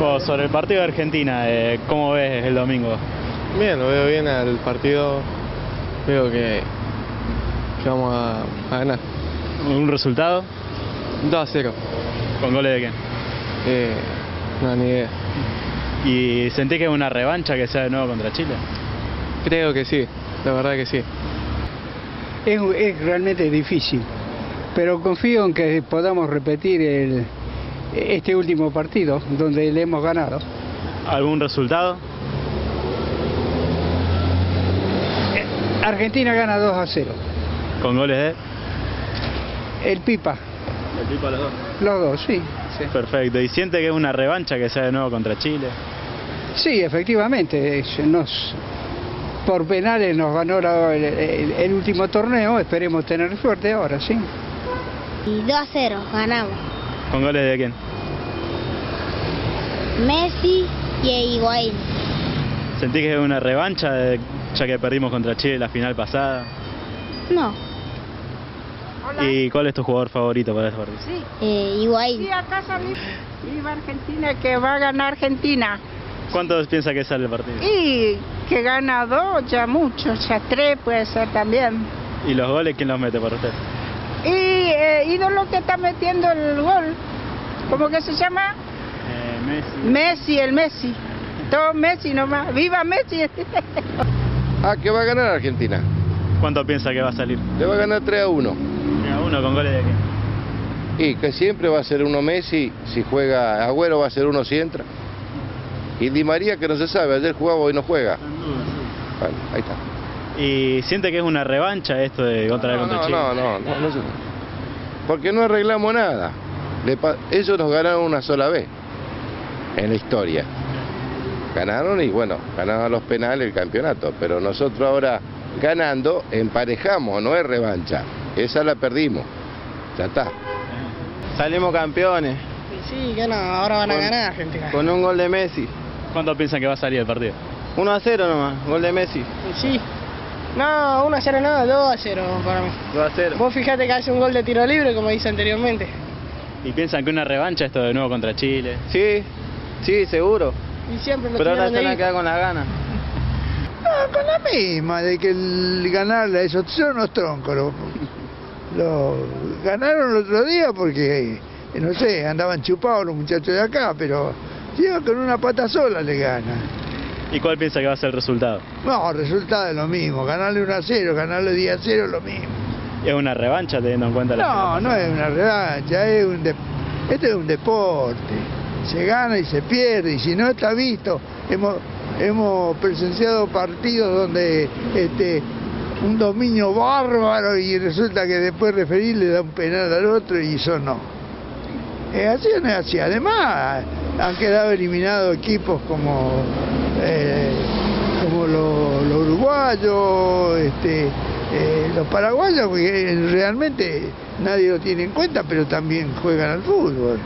Sobre el partido de Argentina, eh, ¿cómo ves el domingo? Bien, lo veo bien al partido. Veo que, que vamos a, a ganar. ¿Un resultado? 2 a 0. ¿Con goles de quién? Eh, no, ni idea. ¿Y sentís que es una revancha que sea de nuevo contra Chile? Creo que sí, la verdad que sí. Es, es realmente difícil, pero confío en que podamos repetir el, este último partido donde le hemos ganado. ¿Algún resultado? Argentina gana 2 a 0. ¿Con goles de? El Pipa, El tipo a los dos. los dos, sí. Sí, Perfecto. ¿Y siente que es una revancha que sea de nuevo contra Chile? Sí, efectivamente, nos, por penales nos ganó la- el, el- el último torneo, esperemos tener suerte ahora, sí. Y 2 a 0, ganamos. ¿Con goles de quién? Messi y Higuaín. ¿Sentís que es una revancha de- ya que perdimos contra Chile la final pasada? No, ¿Y cuál es tu jugador favorito para este partido? eh, Higuaín. Sí, acá salí. Viva Argentina, que va a ganar Argentina. ¿Cuántos piensa que sale el partido? Y que gana dos, ya mucho, ya tres puede ser también. ¿Y los goles quién los mete para usted? Y eh, ídolo que está metiendo el gol, ¿cómo que se llama? Eh, Messi. Messi, el Messi. Todo Messi nomás. ¡Viva Messi! Ah, que va a ganar Argentina. ¿Cuánto piensa que va a salir? Le va a ganar 3 a 1. Mira, uno con goles de quién? Y que siempre va a ser uno Messi, si juega Agüero va a ser uno si entra. Y Di María que no se sabe, ayer jugaba, hoy no juega. Bueno, ahí está. ¿Y siente que es una revancha esto de contra no, contra no, Chile? no, no, no, no Porque no arreglamos nada. Le pa- ellos nos ganaron una sola vez en la historia. Ganaron y bueno, ganaron los penales el campeonato. Pero nosotros ahora ganando emparejamos, no es revancha. Esa la perdimos. Ya está. Salimos campeones Sí, que no, ahora van a Con- ganar Argentina. con un gol de Messi. ¿Cuánto piensan que va a salir el partido? 1 a 0 nomás, gol de Messi. Sí. No, 1 a 0 no, 2 a 0 para mí. 2 a 0. Vos fijate que hace un gol de tiro libre, como dice anteriormente. ¿Y piensan que una revancha esto de nuevo contra Chile? Sí, sí, seguro. Y siempre lo Pero ahora se van a quedar con las ganas. No, con la misma, de que el ganarle a esos son unos troncos. Lo, lo ganaron el otro día porque, eh, no sé, andaban chupados los muchachos de acá, pero con una pata sola le ganan. ¿Y cuál piensa que va a ser el resultado? No, resulta de lo mismo, ganarle 1 a 0, ganarle 10 a 0 lo mismo. ¿Es una revancha teniendo en cuenta la No, no es una revancha, es un de- esto es un deporte. Se gana y se pierde, y si no está visto, hemos, hemos presenciado partidos donde este, un dominio bárbaro y resulta que después referir le da un penal al otro y eso no. Es así o no es así. Además, han quedado eliminados equipos como, eh, como los, los uruguayos, este, eh, los paraguayos, porque realmente nadie lo tiene en cuenta, pero también juegan al fútbol.